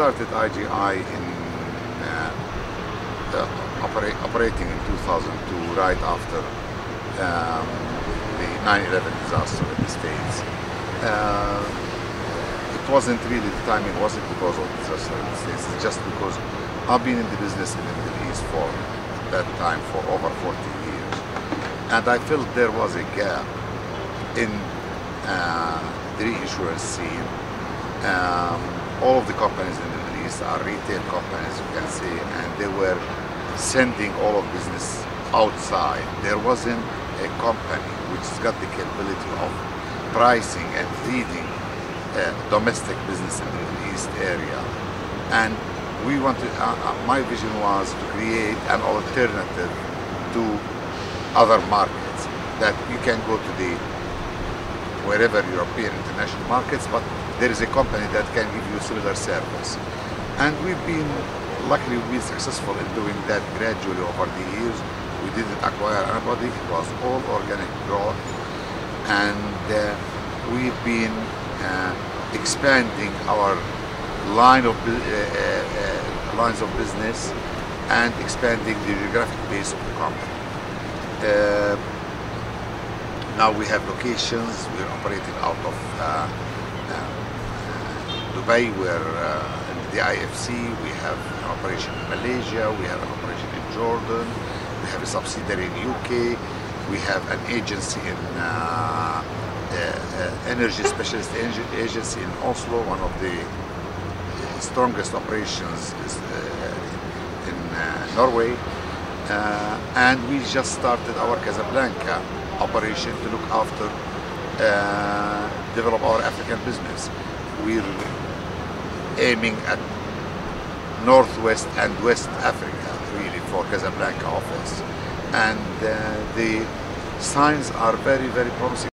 started IGI in uh, uh, opera operating in 2002, right after um, the 9/11 disaster in the States. Uh, it wasn't really the timing wasn't because of the disaster in the States. It's just because I've been in the business in the Middle East for that time for over 40 years, and I felt there was a gap in uh, the reinsurance scene. Um, all of the companies in the Middle East are retail companies, you can see, and they were sending all of business outside. There wasn't a company which has got the capability of pricing and leading uh, domestic business in the Middle East area. And we wanted, uh, uh, my vision was to create an alternative to other markets that you can go to the wherever European international markets, but there is a company that can give you similar service. And we've been, luckily we've been successful in doing that gradually over the years. We didn't acquire anybody, it was all organic growth. And uh, we've been uh, expanding our line of uh, uh, lines of business and expanding the geographic base of the company. Uh, now we have locations. We're operating out of uh, Dubai. We're uh, in the IFC. We have an operation in Malaysia. We have an operation in Jordan. We have a subsidiary in UK. We have an agency in uh, uh, uh, energy specialist agency in Oslo. One of the strongest operations is uh, in uh, Norway. Uh, and we just started our Casablanca operation to look after, uh, develop our African business. We're aiming at Northwest and West Africa, really, for Casablanca office. And uh, the signs are very, very promising